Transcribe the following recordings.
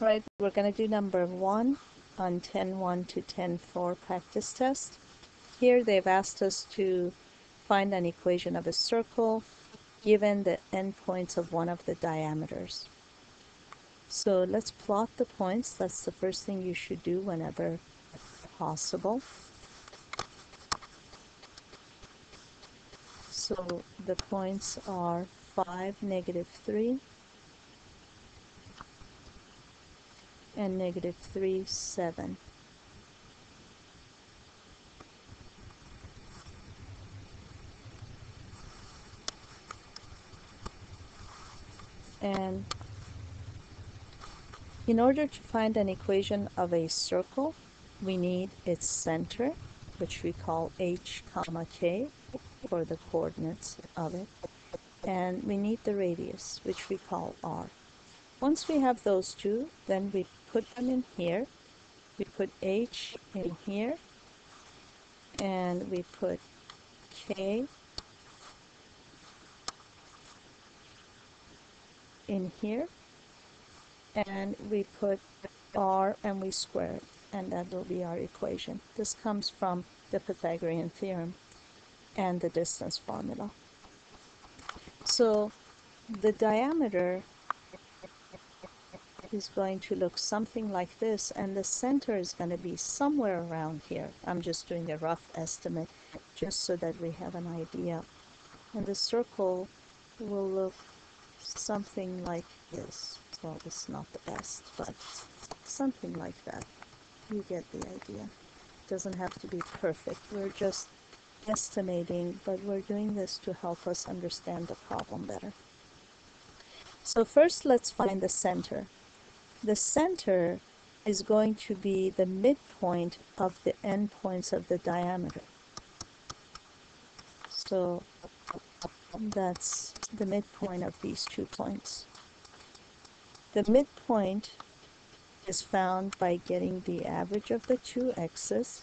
Right, we're going to do number one on 10.1 to 10.4 practice test. Here they've asked us to find an equation of a circle given the endpoints of one of the diameters. So let's plot the points. That's the first thing you should do whenever possible. So the points are 5, negative 3, and negative 3, 7. And in order to find an equation of a circle, we need its center, which we call h comma k for the coordinates of it. And we need the radius, which we call r. Once we have those two, then we put them in here. We put H in here. And we put K in here. And we put R and we square it. And that will be our equation. This comes from the Pythagorean theorem and the distance formula. So the diameter is going to look something like this and the center is going to be somewhere around here. I'm just doing a rough estimate just so that we have an idea. And the circle will look something like this. Well, it's not the best, but something like that. You get the idea. It doesn't have to be perfect. We're just estimating, but we're doing this to help us understand the problem better. So first, let's find the center the center is going to be the midpoint of the endpoints of the diameter. So that's the midpoint of these two points. The midpoint is found by getting the average of the two x's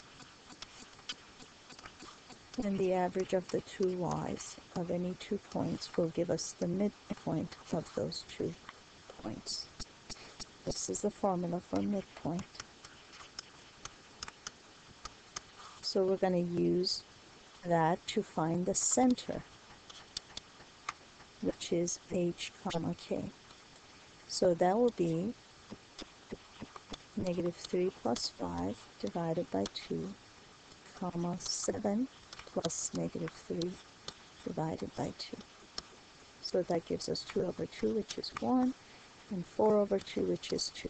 and the average of the two y's of any two points will give us the midpoint of those two points. This is the formula for midpoint. So we're going to use that to find the center, which is h comma k. So that will be negative 3 plus 5 divided by 2, comma 7 plus negative 3 divided by 2. So that gives us 2 over 2, which is 1 and 4 over 2, which is 2.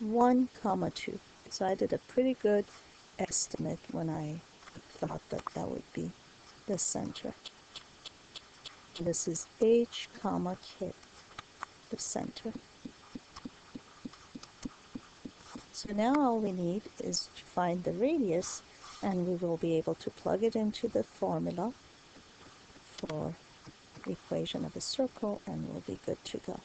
1 comma 2. So I did a pretty good estimate when I thought that that would be the center. This is H comma K, the center. So now all we need is to find the radius and we will be able to plug it into the formula for the equation of a circle and we'll be good to go.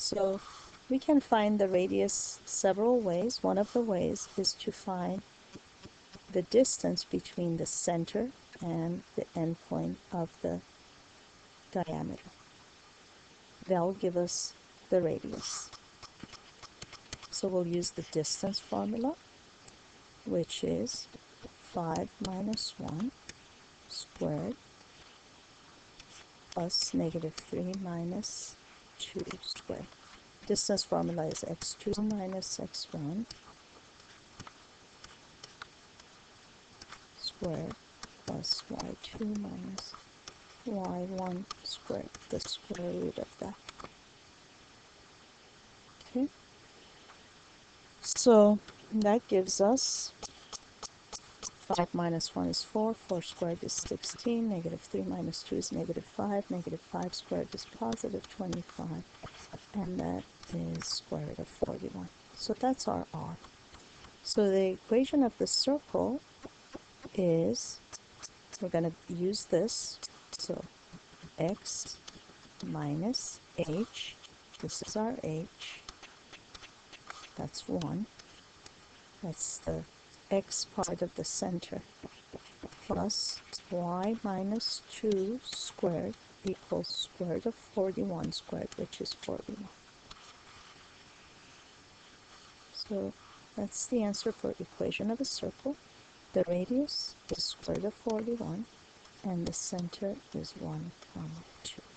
So we can find the radius several ways. One of the ways is to find the distance between the center and the endpoint of the diameter. They'll give us the radius. So we'll use the distance formula, which is 5 minus 1 squared plus negative 3 minus 2 squared. Distance formula is x2 minus x1 squared plus y2 minus y1 squared, the square root of that. Okay, so that gives us 5 minus 1 is 4, 4 squared is 16, negative 3 minus 2 is negative 5, negative 5 squared is positive 25, and that is square root of 41. So that's our r. So the equation of the circle is, we're going to use this, so x minus h, this is our h, that's 1, that's the x part of the center plus y minus 2 squared equals square root of 41 squared, which is 41. So that's the answer for equation of a circle. The radius is square root of 41 and the center is 1 comma 2.